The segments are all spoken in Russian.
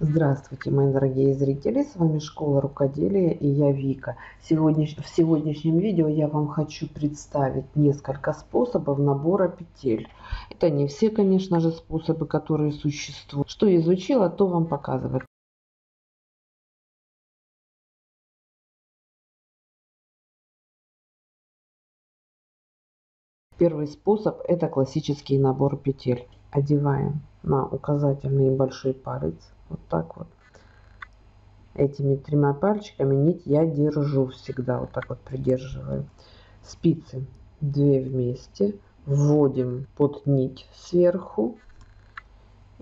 Здравствуйте, мои дорогие зрители! С вами Школа Рукоделия и я Вика. Сегодня, в сегодняшнем видео я вам хочу представить несколько способов набора петель. Это не все, конечно же, способы, которые существуют. Что изучила, то вам показываю. Первый способ это классический набор петель. Одеваем на указательный большой палец вот так вот. Этими тремя пальчиками нить я держу всегда вот так вот придерживаю. Спицы 2 вместе вводим под нить сверху.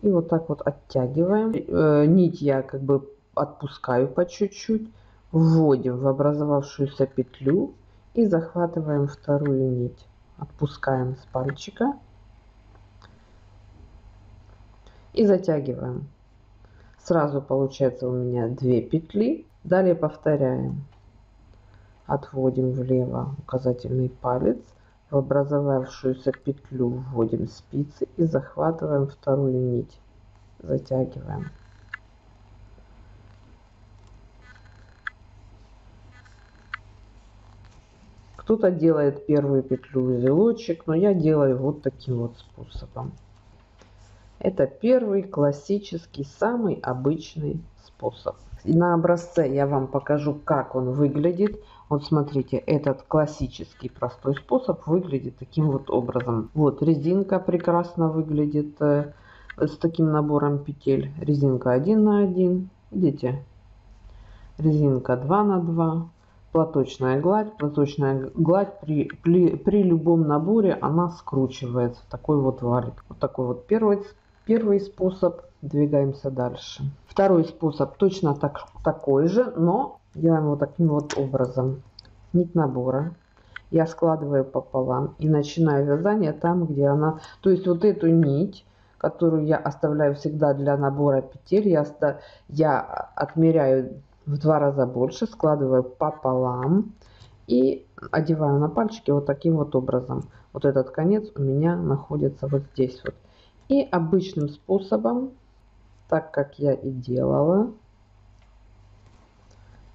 И вот так вот оттягиваем. Э, нить я как бы отпускаю по чуть-чуть вводим в образовавшуюся петлю и захватываем вторую нить. Отпускаем с пальчика. И затягиваем сразу получается у меня 2 петли. Далее повторяем. Отводим влево указательный палец. В образовавшуюся петлю вводим спицы и захватываем вторую нить. Затягиваем. Кто-то делает первую петлю узелочек но я делаю вот таким вот способом это первый классический, самый обычный способ. На образце я вам покажу, как он выглядит. Вот смотрите, этот классический простой способ выглядит таким вот образом. Вот резинка прекрасно выглядит э, с таким набором петель. Резинка 1 на 1, видите? Резинка 2 на 2, платочная гладь. Платочная гладь при, при, при любом наборе она скручивается. Такой вот валик. Вот такой вот первый Первый способ, двигаемся дальше. Второй способ точно так, такой же, но делаем вот таким вот образом. Нить набора я складываю пополам и начинаю вязание там, где она... То есть вот эту нить, которую я оставляю всегда для набора петель, я, я отмеряю в два раза больше, складываю пополам и одеваю на пальчики вот таким вот образом. Вот этот конец у меня находится вот здесь вот. И обычным способом, так как я и делала,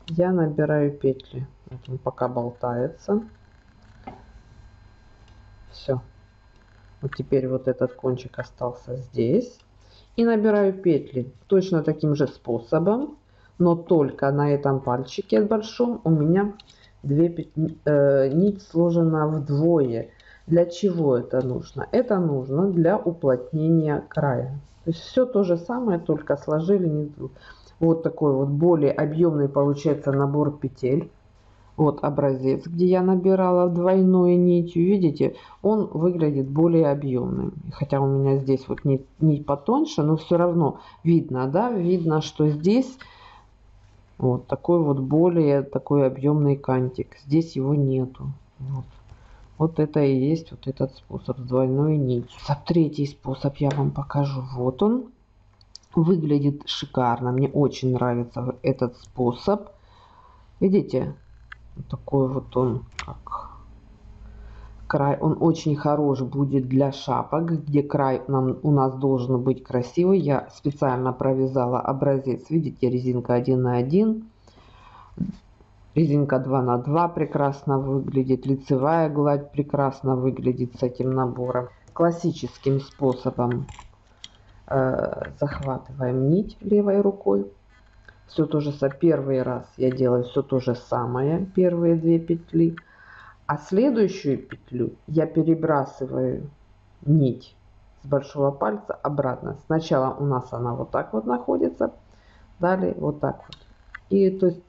я набираю петли. Вот он пока болтается. Все. Вот теперь вот этот кончик остался здесь. И набираю петли точно таким же способом, но только на этом пальчике большом у меня две петли, э, нить сложена вдвое. Для чего это нужно? Это нужно для уплотнения края. То есть все то же самое, только сложили вот такой вот более объемный получается набор петель. Вот образец, где я набирала двойной нитью. Видите, он выглядит более объемным. Хотя у меня здесь вот нить, нить потоньше, но все равно видно, да, видно, что здесь вот такой вот более такой объемный кантик. Здесь его нету. Вот. Вот это и есть вот этот способ с двойной нитью. Третий способ я вам покажу. Вот он. Выглядит шикарно. Мне очень нравится этот способ. Видите? Такой вот он, как край. Он очень хорош будет для шапок, где край нам, у нас должен быть красивый. Я специально провязала образец. Видите, резинка 1 на 1 Резинка 2 на 2 прекрасно выглядит. Лицевая гладь прекрасно выглядит с этим набором. Классическим способом э, захватываем нить левой рукой. Все то же самое. Первый раз я делаю все то же самое. Первые две петли. А следующую петлю я перебрасываю нить с большого пальца обратно. Сначала у нас она вот так вот находится. Далее вот так вот. И то есть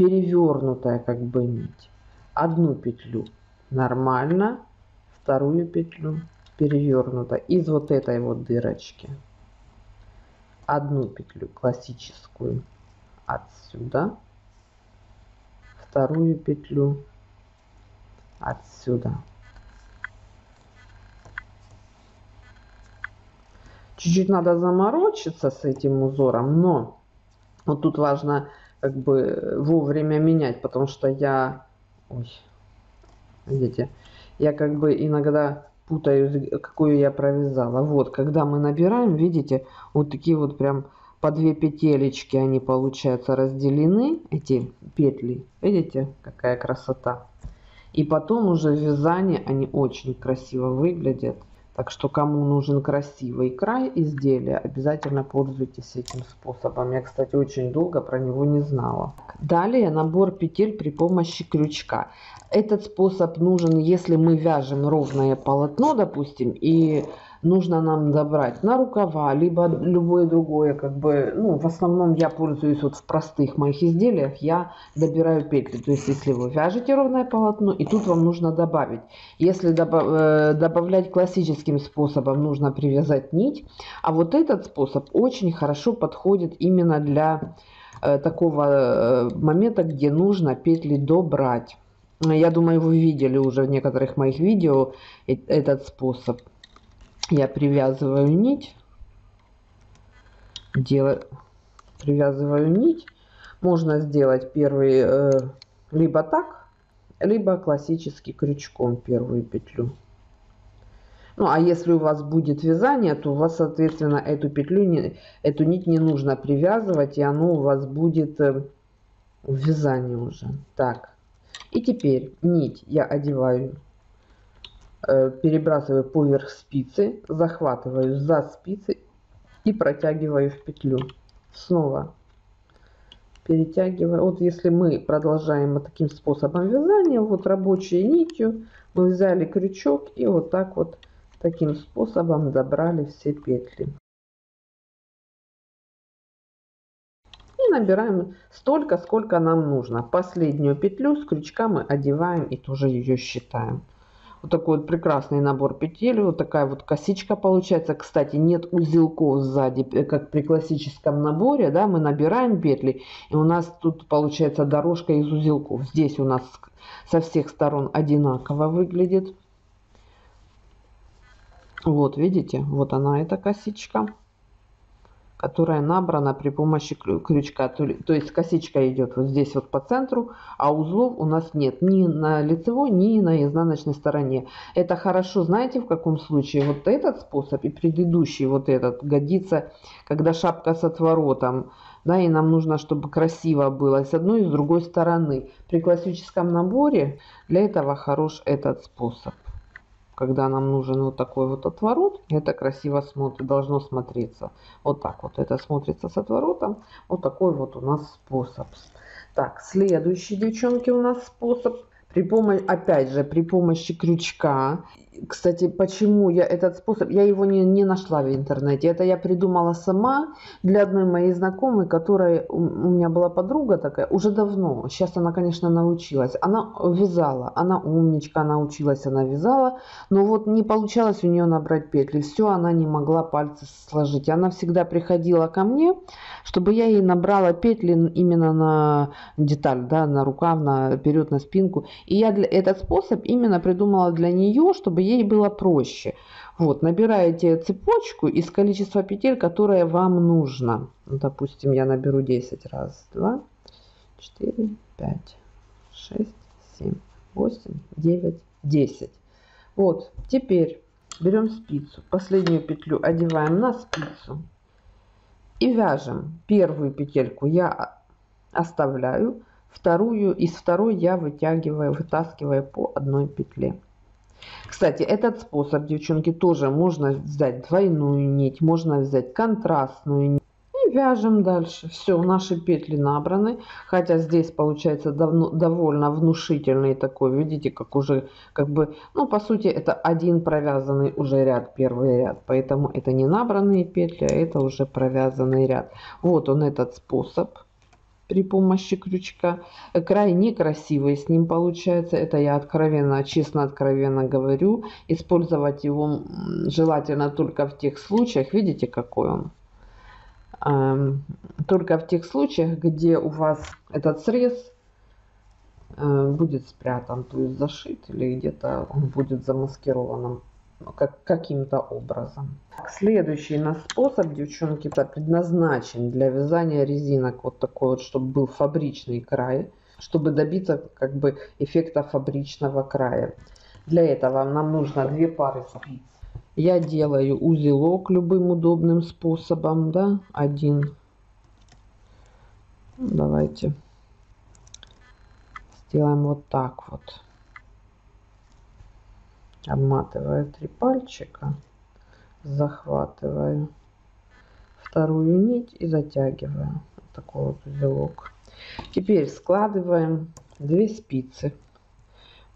перевернутая как бы нить. Одну петлю нормально, вторую петлю перевернута из вот этой вот дырочки. Одну петлю классическую отсюда, вторую петлю отсюда. Чуть-чуть надо заморочиться с этим узором, но вот тут важно как бы вовремя менять, потому что я, ой, видите, я как бы иногда путаю, какую я провязала. Вот, когда мы набираем, видите, вот такие вот прям по две петелечки они получаются разделены, эти петли. Видите, какая красота. И потом уже в вязании они очень красиво выглядят. Так что кому нужен красивый край изделия, обязательно пользуйтесь этим способом. Я, кстати, очень долго про него не знала. Далее набор петель при помощи крючка. Этот способ нужен, если мы вяжем ровное полотно, допустим, и нужно нам добрать на рукава, либо любое другое, как бы, ну, в основном я пользуюсь вот в простых моих изделиях, я добираю петли. То есть, если вы вяжете ровное полотно, и тут вам нужно добавить. Если добав, э, добавлять классическим способом, нужно привязать нить. А вот этот способ очень хорошо подходит именно для э, такого э, момента, где нужно петли добрать. Я думаю, вы видели уже в некоторых моих видео этот способ я привязываю нить, делаю, привязываю нить. Можно сделать первый э, либо так, либо классический крючком первую петлю. Ну, а если у вас будет вязание, то у вас, соответственно, эту петлю, не, эту нить не нужно привязывать, и оно у вас будет э, в вязании уже. Так, и теперь нить я одеваю перебрасываю поверх спицы, захватываю за спицы и протягиваю в петлю. Снова перетягиваю. Вот если мы продолжаем таким способом вязания, вот рабочей нитью, мы взяли крючок и вот так вот таким способом добрали все петли. И набираем столько, сколько нам нужно. Последнюю петлю с крючка мы одеваем и тоже ее считаем. Вот такой вот прекрасный набор петель. Вот такая вот косичка получается. Кстати, нет узелков сзади, э, как при классическом наборе. Да, мы набираем петли, и у нас тут получается дорожка из узелков. Здесь у нас со всех сторон одинаково выглядит. Вот, видите, вот она эта косичка которая набрана при помощи крючка. То, есть косичка идет вот здесь вот по центру, а узлов у нас нет ни на лицевой, ни на изнаночной стороне. Это хорошо, знаете, в каком случае? Вот этот способ и предыдущий вот этот годится, когда шапка с отворотом. Да, и нам нужно, чтобы красиво было с одной и с другой стороны. При классическом наборе для этого хорош этот способ когда нам нужен вот такой вот отворот, это красиво смотрит, должно смотреться. Вот так вот это смотрится с отворотом. Вот такой вот у нас способ. Так, следующий, девчонки, у нас способ. При помощи, опять же, при помощи крючка кстати, почему я этот способ, я его не, не нашла в интернете. Это я придумала сама для одной моей знакомой, которая, у меня была подруга такая, уже давно. Сейчас она, конечно, научилась. Она вязала, она умничка, она училась, она вязала. Но вот не получалось у нее набрать петли. Все, она не могла пальцы сложить. Она всегда приходила ко мне, чтобы я ей набрала петли именно на деталь, да, на рукав, на вперед, на спинку. И я для, этот способ именно придумала для нее, чтобы ей было проще. Вот, набираете цепочку из количества петель, которое вам нужно. Ну, допустим, я наберу 10 раз. 2, 4, 5, 6, 7, 8, 9, 10. Вот, теперь берем спицу. Последнюю петлю одеваем на спицу. И вяжем. Первую петельку я оставляю. Вторую, из второй я вытягиваю, вытаскиваю по одной петле. Кстати, этот способ, девчонки, тоже можно взять двойную нить, можно взять контрастную нить. Вяжем дальше. Все, наши петли набраны. Хотя здесь получается давно, довольно внушительный такой, видите, как уже, как бы, ну, по сути, это один провязанный уже ряд, первый ряд. Поэтому это не набранные петли, а это уже провязанный ряд. Вот он этот способ при помощи крючка. Край некрасивый с ним получается. Это я откровенно, честно, откровенно говорю. Использовать его желательно только в тех случаях, видите, какой он? Эм, только в тех случаях, где у вас этот срез э, будет спрятан, то есть зашит или где-то он будет замаскированным как, каким-то образом. Следующий наш способ, девчонки, предназначен для вязания резинок. Вот такой вот, чтобы был фабричный край, чтобы добиться как бы эффекта фабричного края. Для этого нам нужно две пары спиц. Я делаю узелок любым удобным способом, да, один давайте сделаем вот так вот обматываю три пальчика захватываю вторую нить и затягиваю вот такой вот узелок. Теперь складываем две спицы.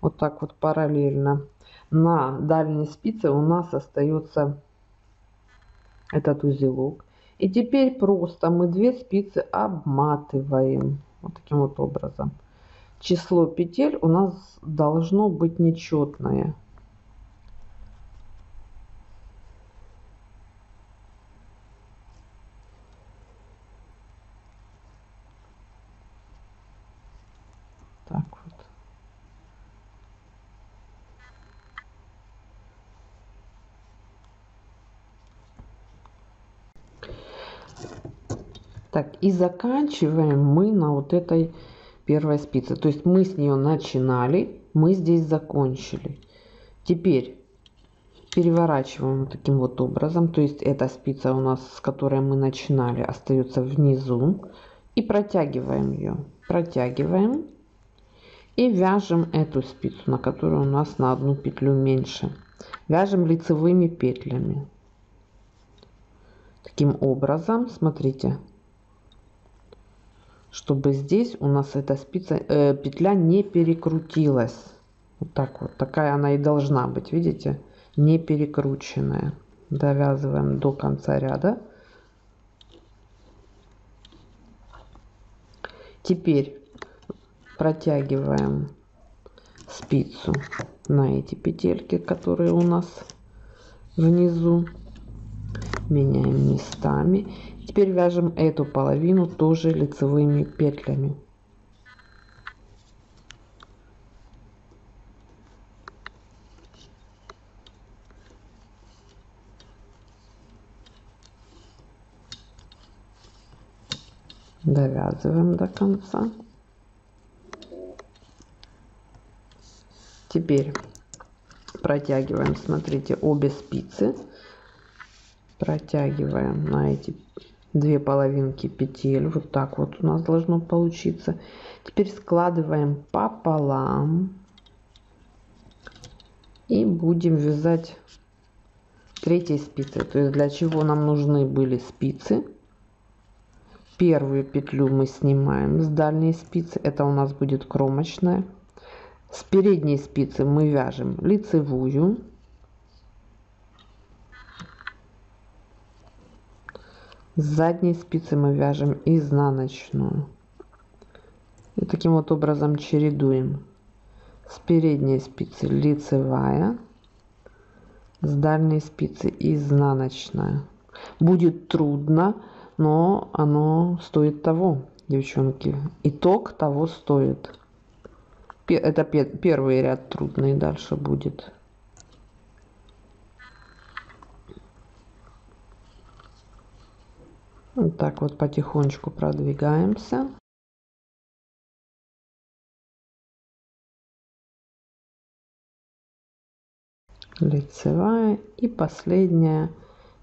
Вот так вот параллельно. На дальней спице у нас остается этот узелок. И теперь просто мы две спицы обматываем вот таким вот образом. Число петель у нас должно быть нечетное Так, и заканчиваем мы на вот этой первой спице. То есть мы с нее начинали, мы здесь закончили. Теперь переворачиваем вот таким вот образом. То есть эта спица у нас, с которой мы начинали, остается внизу. И протягиваем ее. Протягиваем. И вяжем эту спицу, на которую у нас на одну петлю меньше. Вяжем лицевыми петлями. Таким образом, смотрите, чтобы здесь у нас эта спица э, петля не перекрутилась. Вот так вот. Такая она и должна быть видите? Не перекрученная. Довязываем до конца ряда. Теперь протягиваем спицу на эти петельки которые у нас внизу. Меняем местами Теперь вяжем эту половину тоже лицевыми петлями. Довязываем до конца. Теперь протягиваем, смотрите, обе спицы протягиваем на эти две половинки петель. Вот так вот у нас должно получиться. Теперь складываем пополам. И будем вязать третьей спицы то есть для чего нам нужны были спицы? Первую петлю мы снимаем с дальней спицы. Это у нас будет кромочная. С передней спицы мы вяжем лицевую с задней спицы мы вяжем изнаночную. И таким вот образом чередуем. С передней спицы лицевая с дальней спицы изнаночная. Будет трудно но оно стоит того девчонки. Итог того стоит. Это первый ряд трудный дальше будет Вот так вот потихонечку продвигаемся. лицевая и последняя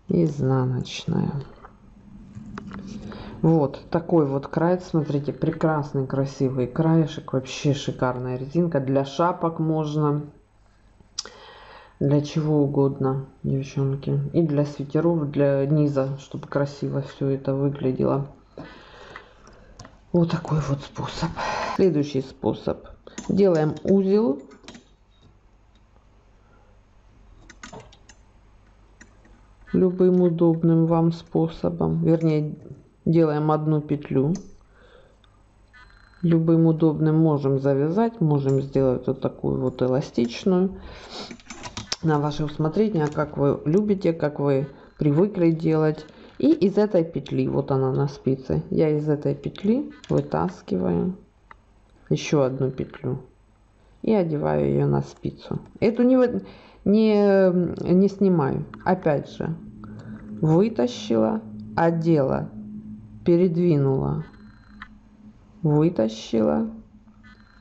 изнаночная. Вот такой вот край. Смотрите прекрасный красивый краешек. Вообще шикарная резинка. Для шапок можно для чего угодно, девчонки. И для свитеров, для низа, чтобы красиво все это выглядело. Вот такой вот способ. Следующий способ. Делаем узел. Любым удобным вам способом. Вернее, делаем одну петлю. Любым удобным можем завязать. Можем сделать вот такую вот эластичную на ваше усмотрение, как вы любите, как вы привыкли делать. И из этой петли, вот она на спице, я из этой петли вытаскиваю еще одну петлю и одеваю ее на спицу. Эту не, не, не снимаю. Опять же, вытащила, одела, передвинула, вытащила,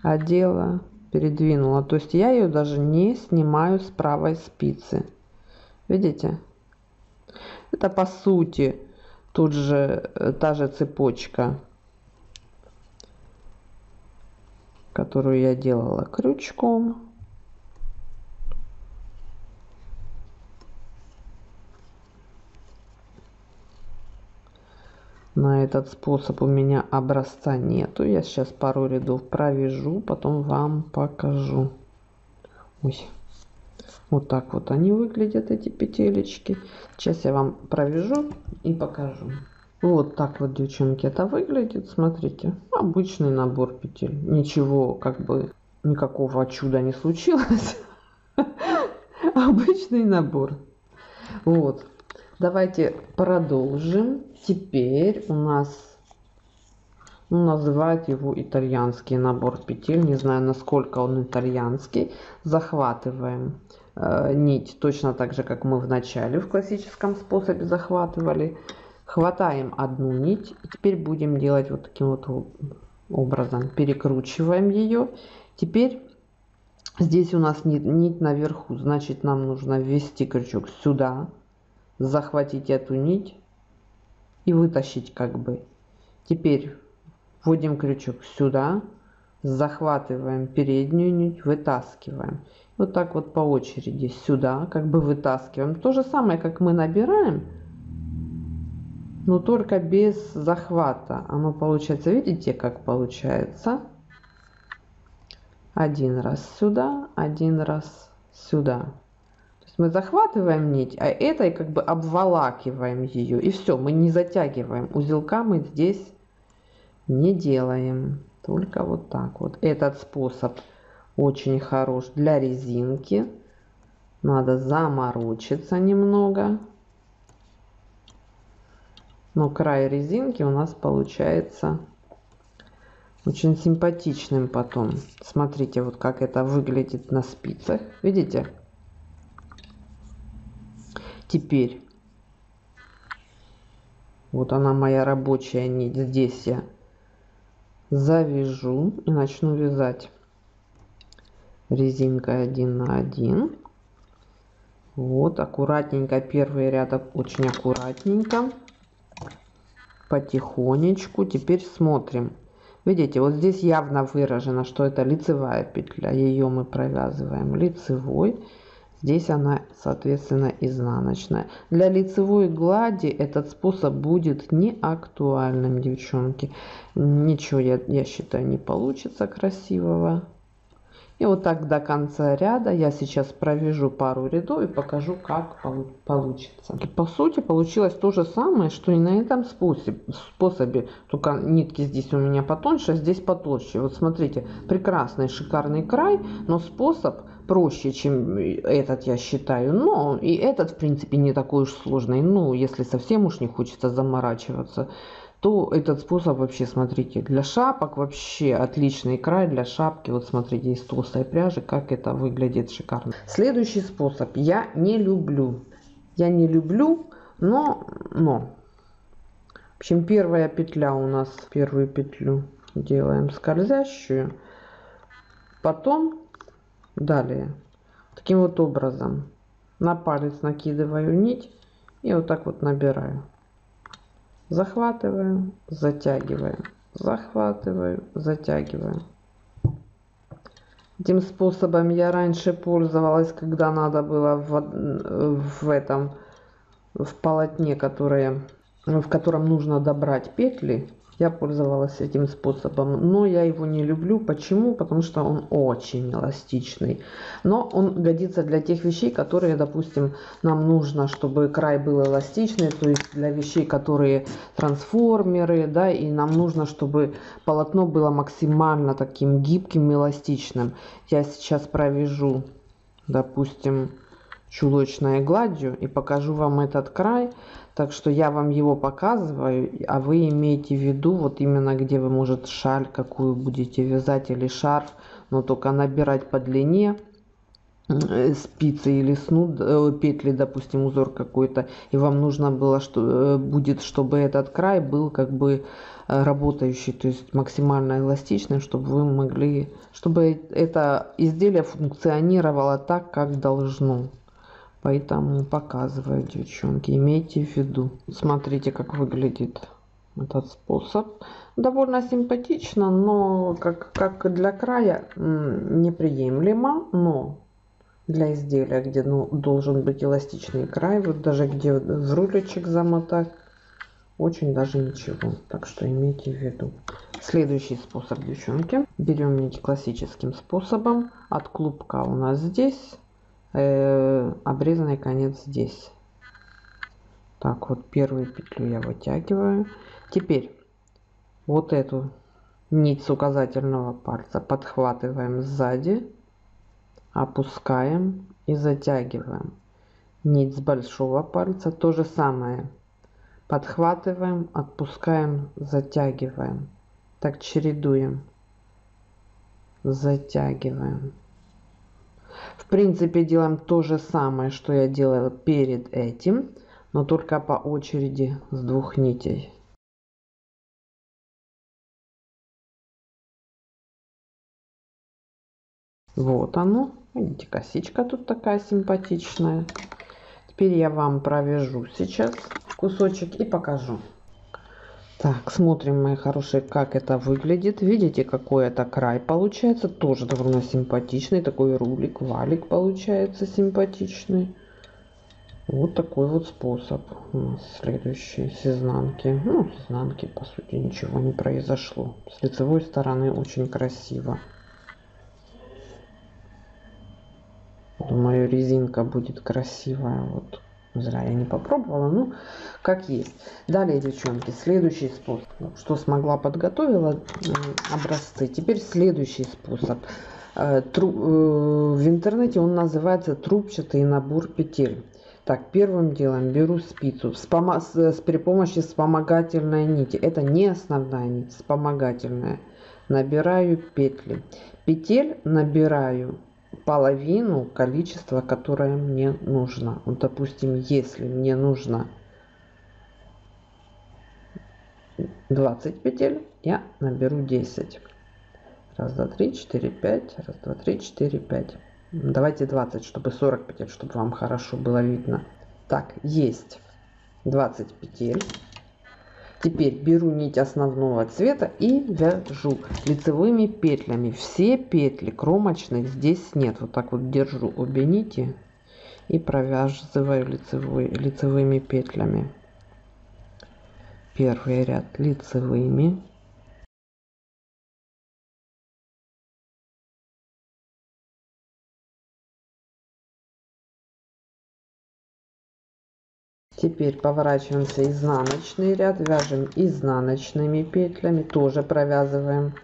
одела, передвинула. То есть я ее даже не снимаю с правой спицы. Видите? Это по сути тут же э, та же цепочка, которую я делала крючком. На этот способ у меня образца нету. Я сейчас пару рядов провяжу, потом вам покажу. Ой. Вот так вот они выглядят, эти петелечки. Сейчас я вам провяжу и покажу. Вот так вот, девчонки, это выглядит. Смотрите, обычный набор петель. Ничего, как бы, никакого чуда не случилось. Обычный набор. Вот. Давайте продолжим. Теперь у нас ну, называют его итальянский набор петель. Не знаю, насколько он итальянский. Захватываем э, нить точно так же, как мы в начале в классическом способе захватывали. Хватаем одну нить. И теперь будем делать вот таким вот образом. Перекручиваем ее. Теперь здесь у нас нить, нить наверху. Значит, нам нужно ввести крючок сюда захватить эту нить и вытащить как бы. Теперь вводим крючок сюда, захватываем переднюю нить, вытаскиваем. Вот так вот по очереди сюда, как бы вытаскиваем. То же самое, как мы набираем, но только без захвата. Оно получается, видите, как получается? Один раз сюда, один раз сюда мы захватываем нить, а этой как бы обволакиваем ее. И все, мы не затягиваем. Узелка мы здесь не делаем. Только вот так вот. Этот способ очень хорош для резинки. Надо заморочиться немного. Но край резинки у нас получается очень симпатичным потом. Смотрите, вот как это выглядит на спицах. Видите? Теперь вот она моя рабочая нить. Здесь я завяжу и начну вязать резинкой один на один. Вот, аккуратненько, первый ряд очень аккуратненько, потихонечку. Теперь смотрим. Видите, вот здесь явно выражено, что это лицевая петля. Ее мы провязываем лицевой. Здесь она, соответственно, изнаночная. Для лицевой глади этот способ будет не актуальным, девчонки. Ничего, я, я считаю, не получится красивого. И вот так до конца ряда я сейчас провяжу пару рядов и покажу, как получится. И по сути получилось то же самое, что и на этом способе. Только нитки здесь у меня потоньше, а здесь потолще. Вот смотрите, прекрасный шикарный край, но способ проще, чем этот, я считаю. Но и этот, в принципе, не такой уж сложный. Ну, если совсем уж не хочется заморачиваться, то этот способ вообще, смотрите, для шапок вообще отличный край для шапки. Вот смотрите, из толстой пряжи, как это выглядит шикарно. Следующий способ я не люблю. Я не люблю, но, но. В общем, первая петля у нас, первую петлю делаем скользящую. Потом Далее, таким вот образом, на палец накидываю нить и вот так вот набираю. Захватываю, затягиваю, захватываю, затягиваю. Этим способом я раньше пользовалась, когда надо было в, в этом, в полотне, которое, в котором нужно добрать петли я пользовалась этим способом, но я его не люблю. Почему? Потому что он очень эластичный. Но он годится для тех вещей, которые, допустим, нам нужно, чтобы край был эластичный, то есть для вещей, которые трансформеры, да, и нам нужно, чтобы полотно было максимально таким гибким, эластичным. Я сейчас провяжу, допустим, чулочной гладью и покажу вам этот край. Так что я вам его показываю, а вы имеете в виду вот именно где вы, может, шаль какую будете вязать или шарф, но только набирать по длине э, спицы или снуд, э, петли, допустим, узор какой-то, и вам нужно было, что э, будет, чтобы этот край был как бы работающий, то есть максимально эластичным, чтобы вы могли, чтобы это изделие функционировало так, как должно. Поэтому показываю, девчонки. Имейте в виду. Смотрите, как выглядит этот способ. Довольно симпатично, но как, как для края неприемлемо, но для изделия, где ну, должен быть эластичный край, вот даже где в рулечек замотать, очень даже ничего. Так что имейте в виду. Следующий способ, девчонки. Берем нить классическим способом. От клубка у нас здесь, э, обрезанный конец здесь. Так, вот первую петлю я вытягиваю. Теперь вот эту нить с указательного пальца подхватываем сзади, опускаем и затягиваем. Нить с большого пальца то же самое. Подхватываем, отпускаем, затягиваем. Так чередуем. Затягиваем. В принципе делаем то же самое, что я делала перед этим но только по очереди с двух нитей. Вот оно. Видите, косичка тут такая симпатичная. Теперь я вам провяжу сейчас кусочек и покажу. Так, смотрим, мои хорошие, как это выглядит. Видите, какой это край получается. Тоже довольно симпатичный. Такой рулик, валик получается симпатичный. Вот такой вот способ у нас следующий с изнанки. Ну, с изнанки, по сути, ничего не произошло. С лицевой стороны очень красиво. Думаю, резинка будет красивая. Вот зря я не попробовала. Ну, как есть. Далее, девчонки, следующий способ. Что смогла, подготовила образцы. Теперь следующий способ. Э, э, в интернете он называется трубчатый набор петель. Так, первым делом беру спицу с, с, при помощи вспомогательной нити. Это не основная нить, вспомогательная. Набираю петли. Петель набираю половину количества, которое мне нужно. Вот, допустим, если мне нужно 20 петель, я наберу 10. Раз, два, три, четыре, пять. Раз, два, три, четыре, пять. Давайте 20, чтобы 40 петель, чтобы вам хорошо было видно. Так, есть 20 петель. Теперь беру нить основного цвета и вяжу лицевыми петлями. Все петли кромочных здесь нет. Вот так вот держу обе нити и провязываю лицевой, лицевыми петлями. Первый ряд лицевыми. Теперь поворачиваемся изнаночный ряд, вяжем изнаночными петлями, тоже провязываем.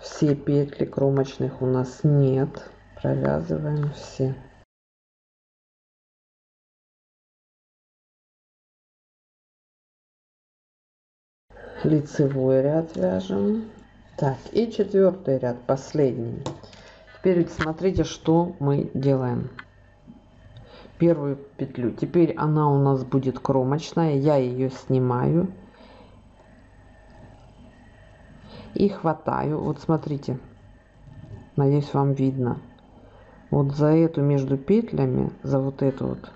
Все петли кромочных у нас нет, провязываем все. лицевой ряд вяжем. Так и четвертый ряд последний. Теперь смотрите что мы делаем первую петлю. Теперь она у нас будет кромочная. Я ее снимаю и хватаю. Вот смотрите надеюсь вам видно. Вот за эту между петлями за вот эту вот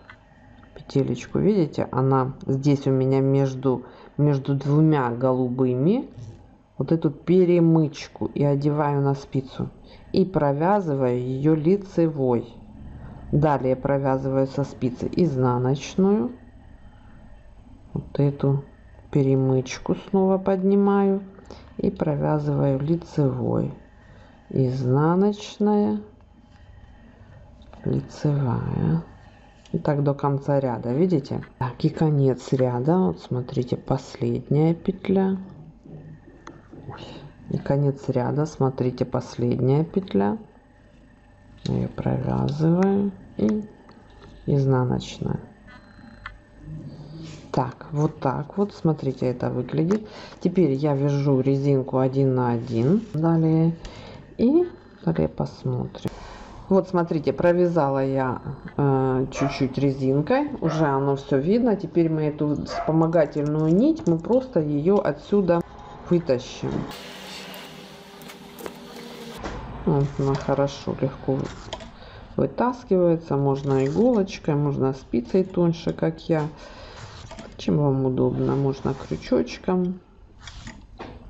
петелечку видите она здесь у меня между между двумя голубыми. Вот эту перемычку и одеваю на спицу и провязываю ее лицевой Далее провязываю со спицы изнаночную. Вот эту перемычку снова поднимаю и провязываю лицевой. Изнаночная, лицевая. И так до конца ряда, видите? Так, и конец ряда. Вот смотрите, последняя петля. И конец ряда, смотрите, последняя петля ее провязываю и изнаночная. Так вот так вот смотрите это выглядит. Теперь я вяжу резинку один на один. Далее. И далее посмотрим. Вот смотрите провязала я э, чуть-чуть э, резинкой. Уже оно все видно. Теперь мы эту вспомогательную нить мы просто ее отсюда вытащим. Вот она хорошо, легко вытаскивается. Можно иголочкой, можно спицей тоньше, как я. Чем вам удобно. Можно крючочком.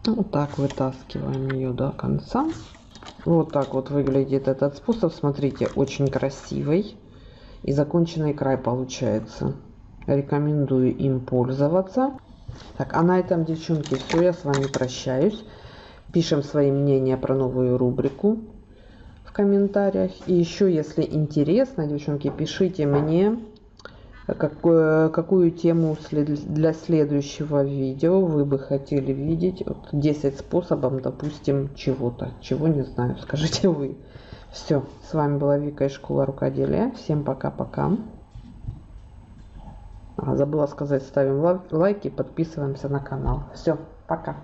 Вот так вытаскиваем ее до конца. Вот так вот выглядит этот способ. Смотрите, очень красивый. И законченный край получается. Рекомендую им пользоваться. Так, а на этом, девчонки, все. Я с вами прощаюсь. Пишем свои мнения про новую рубрику комментариях. И еще, если интересно, девчонки, пишите мне, какую, какую тему для следующего видео вы бы хотели видеть. Вот 10 способов, допустим, чего-то. Чего не знаю, скажите вы. Все, с вами была Вика из школы рукоделия. Всем пока-пока. А, забыла сказать, ставим лайки, подписываемся на канал. Все, пока.